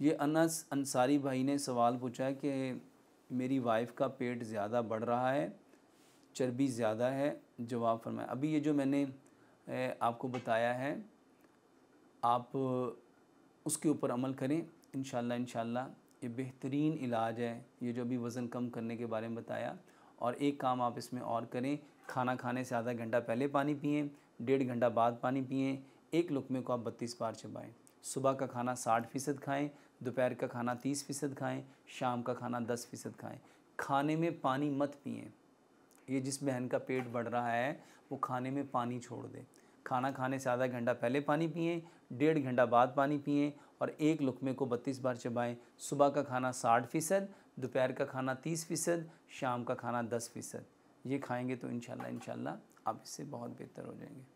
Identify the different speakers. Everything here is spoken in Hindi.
Speaker 1: ये अनस अंसारी भाई ने सवाल पूछा कि मेरी वाइफ़ का पेट ज़्यादा बढ़ रहा है, चर्बी ज़्यादा है? जवाब फरमाएँ अभी ये जो मैंने आपको बताया है, आप उसके ऊपर अमल करें। इन इंशाल्लाह, ये बेहतरीन इलाज है। ये जो अभी वज़न कम करने के बारे में बताया, और एक काम आप इसमें और करें, खाना खाने से आधा घंटा पहले पानी पिएँ, डेढ़ घंटा बाद पानी पिएँ एक लुकमे को आप बत्तीस बार चबाएँ। सुबह का खाना साठ फ़ीसद खाएँ, दोपहर का खाना तीस फ़ीसद खाएँ, शाम का खाना दस फ़ीसद खाएँ। खाने में पानी मत पिए। ये जिस बहन का पेट बढ़ रहा है, वो खाने में पानी छोड़ दे। खाना खाने से आधा घंटा पहले पानी पिए, डेढ़ घंटा बाद पानी पिए और एक लुकमे को बत्तीस बार चबाएँ। सुबह का खाना साठ फ़ीसद, दोपहर का खाना तीस फ़ीसद, शाम का खाना दस फ़ीसद। ये खाएँगे तो इन शाला आप इससे बहुत बेहतर हो जाएँगे।